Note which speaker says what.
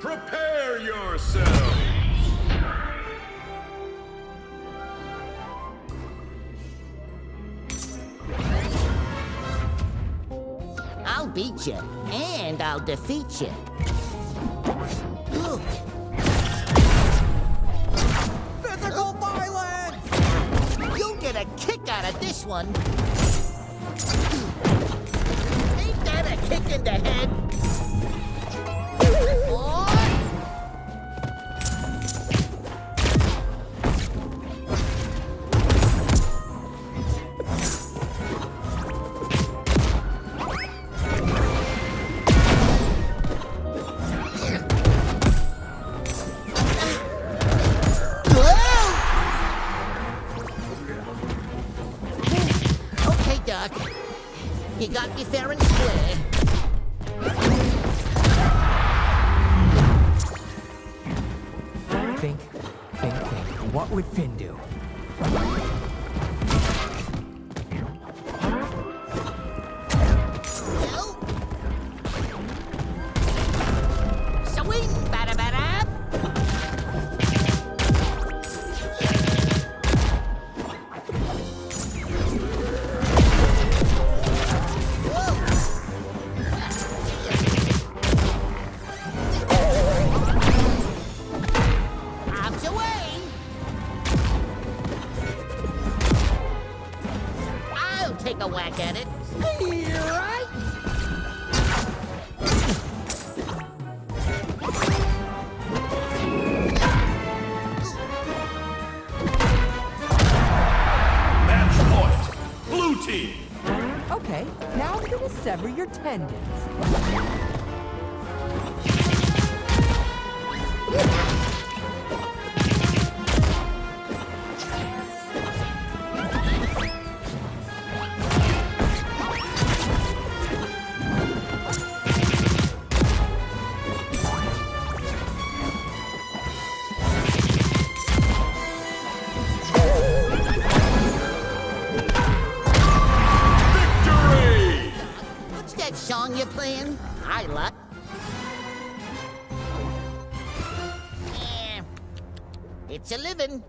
Speaker 1: Prepare yourselves!
Speaker 2: I'll beat you, and I'll defeat you. Ugh.
Speaker 3: Physical violence!
Speaker 2: You'll get a kick out of this one. Ain't that a kick in the head? You got me fair and square.
Speaker 3: Think, think, think. What would Finn do?
Speaker 2: A whack at it. Right.
Speaker 1: Match point! Blue team!
Speaker 3: Okay, now we will sever your tendons.
Speaker 2: Song you're playing? Hi, Luck. Eh, it's a living.